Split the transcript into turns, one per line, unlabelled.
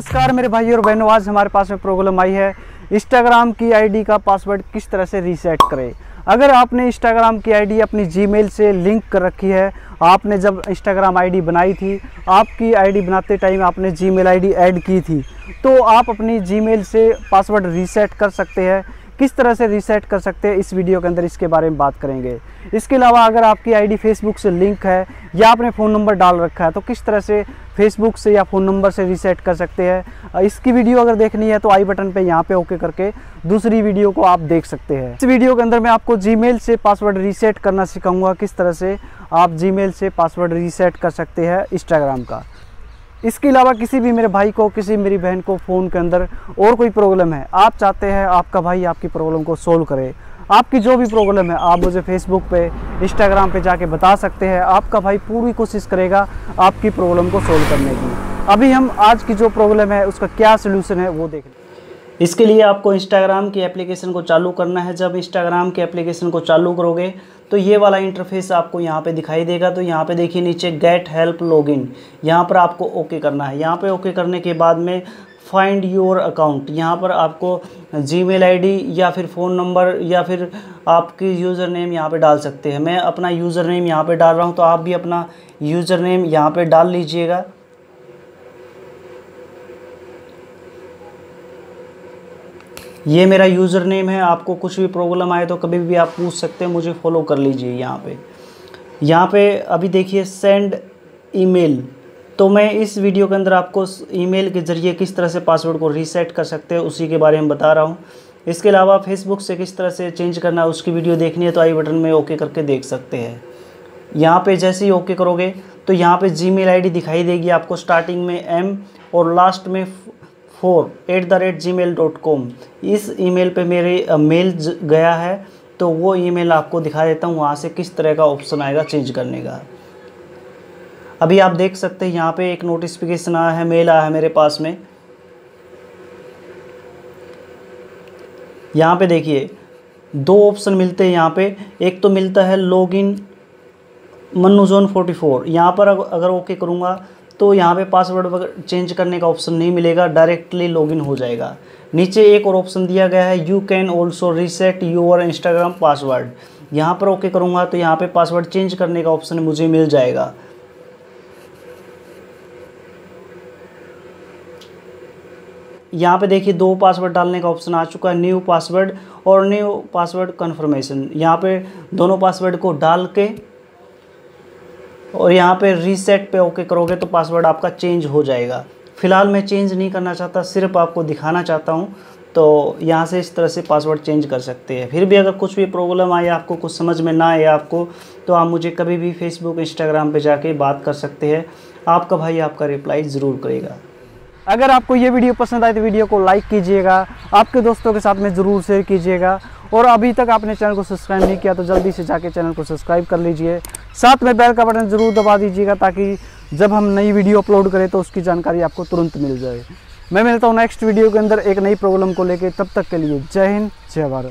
नमस्कार मेरे भाई और बहनों, आज हमारे पास में प्रॉब्लम आई है। इंस्टाग्राम की आईडी का पासवर्ड किस तरह से रीसेट करें? अगर आपने इंस्टाग्राम की आईडी अपनी जीमेल से लिंक कर रखी है, आपने जब इंस्टाग्राम आईडी बनाई थी, आपकी आईडी बनाते टाइम आपने जीमेल आईडी ऐड की थी तो आप अपनी जीमेल से पासवर्ड रीसेट कर सकते हैं। किस तरह से रीसेट कर सकते हैं, इस वीडियो के अंदर इसके बारे में बात करेंगे। इसके अलावा अगर आपकी आईडी फेसबुक से लिंक है या आपने फ़ोन नंबर डाल रखा है तो किस तरह से फेसबुक से या फ़ोन नंबर से रीसेट कर सकते हैं? इसकी वीडियो अगर देखनी है तो आई बटन पे यहाँ पे ओके करके दूसरी वीडियो को आप देख सकते हैं। इस वीडियो के अंदर मैं आपको जी से पासवर्ड रीसेट करना सिखाऊँगा, किस तरह से आप जी से पासवर्ड रीसेट कर सकते हैं इंस्टाग्राम का। इसके अलावा किसी भी मेरे भाई को, किसी मेरी बहन को फ़ोन के अंदर और कोई प्रॉब्लम है, आप चाहते हैं आपका भाई आपकी प्रॉब्लम को सोल्व करे। आपकी जो भी प्रॉब्लम है, आप मुझे फेसबुक पे इंस्टाग्राम पे जाके बता सकते हैं, आपका भाई पूरी कोशिश करेगा आपकी प्रॉब्लम को सोल्व करने की। अभी हम आज की जो प्रॉब्लम है, उसका क्या सोल्यूशन है, वो देख लें। इसके लिए आपको इंस्टाग्राम की एप्लीकेशन को चालू करना है। जब इंस्टाग्राम के एप्लीकेशन को चालू करोगे तो ये वाला इंटरफेस आपको यहाँ पे दिखाई देगा। तो यहाँ पे देखिए नीचे गेट हेल्प लॉगिन यहाँ पर आपको ओके करना है। यहाँ पे ओके करने के बाद में फाइंड योर अकाउंट यहाँ पर आपको जी मेल या फिर फ़ोन नंबर या फिर आपकी यूज़र नेम यहाँ पर डाल सकते हैं। मैं अपना यूज़र नेम यहाँ पर डाल रहा हूँ तो आप भी अपना यूज़र नेम यहाँ पर डाल लीजिएगा। ये मेरा यूज़र नेम है, आपको कुछ भी प्रॉब्लम आए तो कभी भी आप पूछ सकते हैं, मुझे फॉलो कर लीजिए यहाँ पे। यहाँ पे अभी देखिए सेंड ईमेल तो मैं इस वीडियो के अंदर आपको ईमेल के ज़रिए किस तरह से पासवर्ड को रीसेट कर सकते हैं, उसी के बारे में बता रहा हूँ। इसके अलावा फेसबुक से किस तरह से चेंज करना है, उसकी वीडियो देखनी है तो आई बटन में ओके करके देख सकते हैं। यहाँ पे जैसे ही ओके करोगे तो यहाँ पे जी मेल दिखाई देगी आपको स्टार्टिंग में एम और लास्ट में four at the rate Gmail dot com. इस ईमेल पे मेरे मेल गया है तो वो ईमेल आपको दिखा देता हूँ वहाँ से किस तरह का ऑप्शन आएगा चेंज करने का। अभी आप देख सकते हैं, यहाँ पे एक नोटिफिकेशन आया है, मेल आया है मेरे पास में। यहाँ पे देखिए, दो ऑप्शन मिलते हैं यहाँ पे। एक तो मिलता है लॉगिन मन्नू जोन फोर्टी फोर। यहाँ पर अगर ओके करूँगा तो यहाँ पे पासवर्ड चेंज करने का ऑप्शन नहीं मिलेगा डायरेक्टली लॉगिन हो जाएगा। नीचे एक और ऑप्शन दिया गया है you can also reset your Instagram password यहाँ पर ओके करूँगा तो यहाँ पे पासवर्ड चेंज करने का ऑप्शन मुझे मिल जाएगा। यहाँ पे देखिए दो पासवर्ड डालने का ऑप्शन आ चुका है न्यू पासवर्ड और न्यू पासवर्ड कन्फर्मेशन यहाँ पे दोनों पासवर्ड को डाल के और यहाँ पे रीसेट पे ओके करोगे तो पासवर्ड आपका चेंज हो जाएगा। फ़िलहाल मैं चेंज नहीं करना चाहता, सिर्फ़ आपको दिखाना चाहता हूँ। तो यहाँ से इस तरह से पासवर्ड चेंज कर सकते हैं। फिर भी अगर कुछ भी प्रॉब्लम आए, आपको कुछ समझ में ना आए आपको तो आप मुझे कभी भी फेसबुक इंस्टाग्राम पे जाके बात कर सकते हैं। आपका भाई आपका रिप्लाई ज़रूर करेगा। अगर आपको ये वीडियो पसंद आए तो वीडियो को लाइक कीजिएगा। आपके दोस्तों के साथ में ज़रूर शेयर कीजिएगा। और अभी तक आपने चैनल को सब्सक्राइब नहीं किया तो जल्दी से जाके चैनल को सब्सक्राइब कर लीजिए। साथ में बेल का बटन ज़रूर दबा दीजिएगा ताकि जब हम नई वीडियो अपलोड करें तो उसकी जानकारी आपको तुरंत मिल जाए। मैं मिलता हूँ नेक्स्ट वीडियो के अंदर एक नई प्रॉब्लम को लेकर तब तक के लिए जय हिंद, जय भारत।